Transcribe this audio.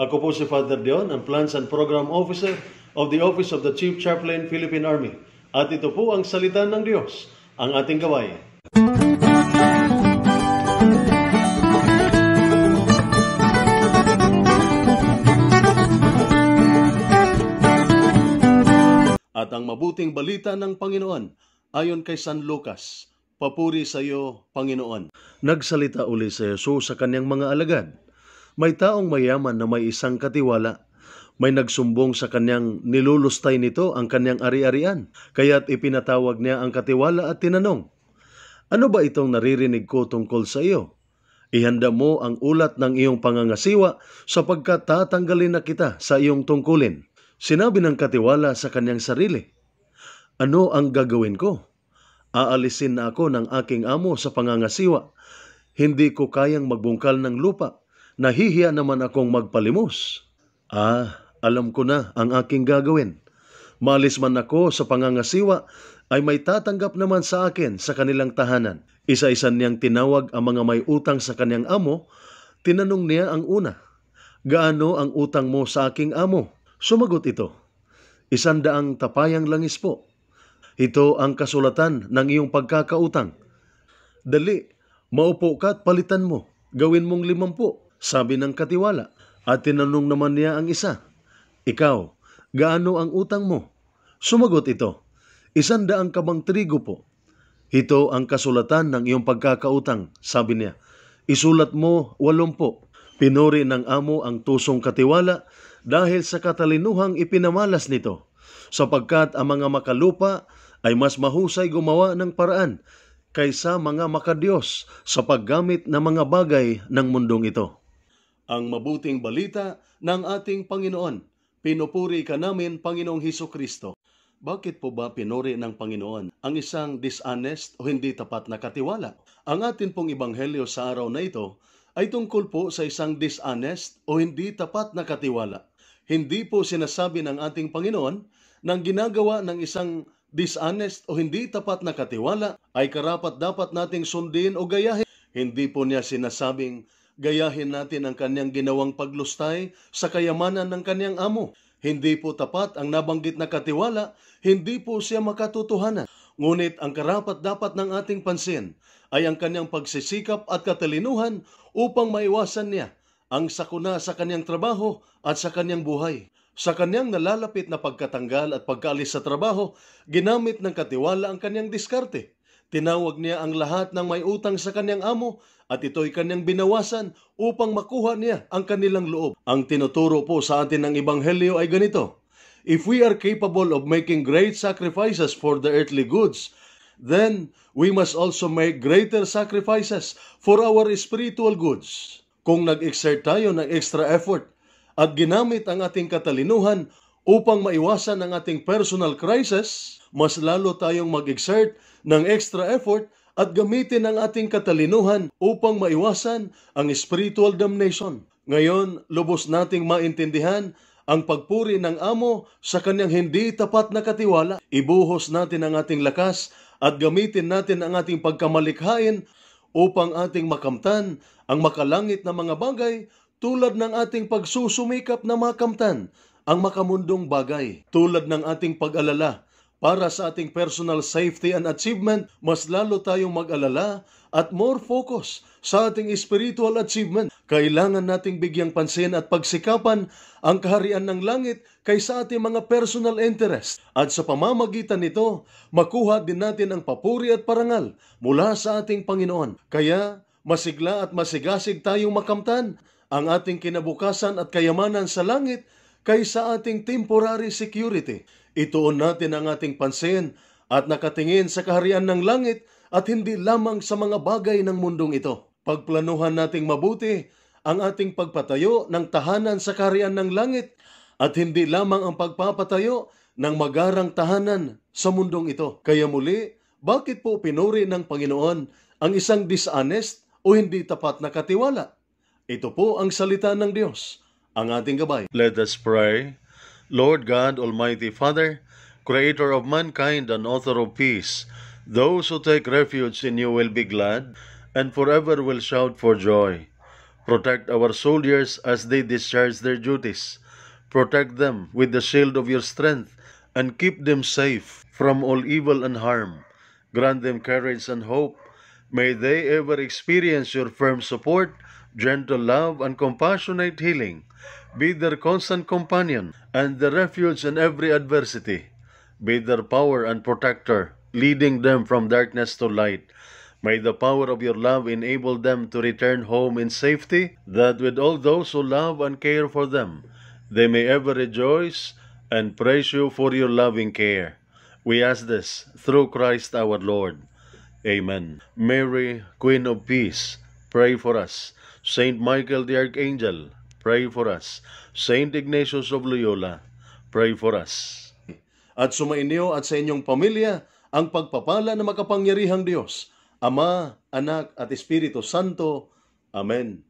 Ako po si Father Dion, ang Plans and Program Officer of the Office of the Chief Chaplain Philippine Army. At ito po ang salita ng Diyos, ang ating gawain. At ang mabuting balita ng Panginoon ayon kay San Lucas. Papuri sa iyo, Panginoon. Nagsalita uli si Jesus sa kanyang mga alagad. May taong mayaman na may isang katiwala. May nagsumbong sa kanyang nilulustay nito ang kanyang ari-arian. Kaya't ipinatawag niya ang katiwala at tinanong, Ano ba itong naririnig ko tungkol sa iyo? Ihanda mo ang ulat ng iyong pangangasiwa sapagkat tatanggalin na kita sa iyong tungkulin. Sinabi ng katiwala sa kanyang sarili, Ano ang gagawin ko? Aalisin na ako ng aking amo sa pangangasiwa. Hindi ko kayang magbungkal ng lupa. Nahihiya naman akong magpalimos. Ah, alam ko na ang aking gagawin. Malis man ako sa pangangasiwa, ay may tatanggap naman sa akin sa kanilang tahanan. Isa-isa niyang tinawag ang mga may utang sa kanyang amo. Tinanong niya ang una, Gaano ang utang mo sa aking amo? Sumagot ito, Isandaang tapayang langis po. Ito ang kasulatan ng iyong pagkakautang. Dali, maupo ka at palitan mo. Gawin mong limampu, sabi ng katiwala. At tinanong naman niya ang isa, Ikaw, gaano ang utang mo? Sumagot ito, Isandaang kabang trigo po. Ito ang kasulatan ng iyong pagkakautang, sabi niya. Isulat mo walumpo. Pinuri ng amo ang tusong katiwala dahil sa katalinuhang ipinamalas nito, sapagkat ang mga makalupa ay mas mahusay gumawa ng paraan kaysa mga makadiyos sa paggamit ng mga bagay ng mundong ito. Ang mabuting balita ng ating Panginoon. Pinupuri ka namin, Panginoong Heso Kristo. Bakit po ba pinuri ng Panginoon ang isang dishonest o hindi tapat na katiwala? Ang atin pong ibanghelyo sa araw na ito ay tungkol po sa isang dishonest o hindi tapat na katiwala. Hindi po sinasabi ng ating Panginoon nang ginagawa ng isang dishonest o hindi tapat na katiwala ay karapat dapat nating sundin o gayahin. Hindi po niya sinasabing gayahin natin ang kanyang ginawang paglustay sa kayamanan ng kanyang amo. Hindi po tapat ang nabanggit na katiwala, hindi po siya makatotohanan. Ngunit ang karapat dapat ng ating pansin ay ang kanyang pagsisikap at katalinuhan upang maiwasan niya ang sakuna sa kanyang trabaho at sa kanyang buhay. Sa kanyang nalalapit na pagkatanggal at pagkaalis sa trabaho, ginamit ng katiwala ang kanyang diskarte. Tinawag niya ang lahat ng may utang sa kanyang amo at ito'y kanyang binawasan upang makuha niya ang kanilang loob. Ang tinuturo po sa atin ng Ebanghelyo ay ganito, If we are capable of making great sacrifices for the earthly goods, then we must also make greater sacrifices for our spiritual goods. Kung nag-exert tayo ng extra effort at ginamit ang ating katalinuhan upang maiwasan ang ating personal crisis, mas lalo tayong mag-exert ng extra effort at gamitin ang ating katalinuhan upang maiwasan ang spiritual damnation. Ngayon, lubos nating maintindihan ang pagpuri ng amo sa kanyang hindi tapat na katiwala. Ibuhos natin ang ating lakas at gamitin natin ang ating pagkamalikhain upang ating makamtan ang makalangit na mga bagay tulad ng ating pagsusumikap na makamtan ang makamundong bagay, tulad ng ating pag-alala para sa ating personal safety and achievement, mas lalo tayong mag-alala at more focus sa ating spiritual achievement. Kailangan nating bigyang pansin at pagsikapan ang kaharian ng langit kaysa ating mga personal interest. At sa pamamagitan nito, makuha din natin ang papuri at parangal mula sa ating Panginoon. Kaya, masigla at masigasig tayong makamtan ang ating kinabukasan at kayamanan sa langit kaysa ating temporary security. Ituon natin ang ating pansin at nakatingin sa kaharian ng langit at hindi lamang sa mga bagay ng mundong ito. Pagplanuhan nating mabuti ang ating pagpatayo ng tahanan sa kaharian ng langit at hindi lamang ang pagpapatayo ng magarang tahanan sa mundong ito. Kaya muli, bakit po pinuri ng Panginoon ang isang dishonest o hindi tapat na katiwala? Ito po ang salita ng Diyos, ang ating gabay. Let us pray. Lord God, Almighty Father, Creator of mankind and author of peace, those who take refuge in you will be glad and forever will shout for joy. Protect our soldiers as they discharge their duties. Protect them with the shield of your strength and keep them safe from all evil and harm. Grant them courage and hope. May they ever experience your firm support, gentle love, and compassionate healing. Be their constant companion and their refuge in every adversity. Be their power and protector, leading them from darkness to light. May the power of your love enable them to return home in safety, that with all those who love and care for them, they may ever rejoice and praise you for your loving care. We ask this through Christ our Lord. Amen. Mary, Queen of Peace, pray for us. Saint Michael the Archangel, pray for us. Saint Ignatius of Loyola, pray for us. At sumainyo at sa inyong pamilya ang pagpapala ng makapangyarihang Diyos, Ama, Anak at Espiritu Santo. Amen.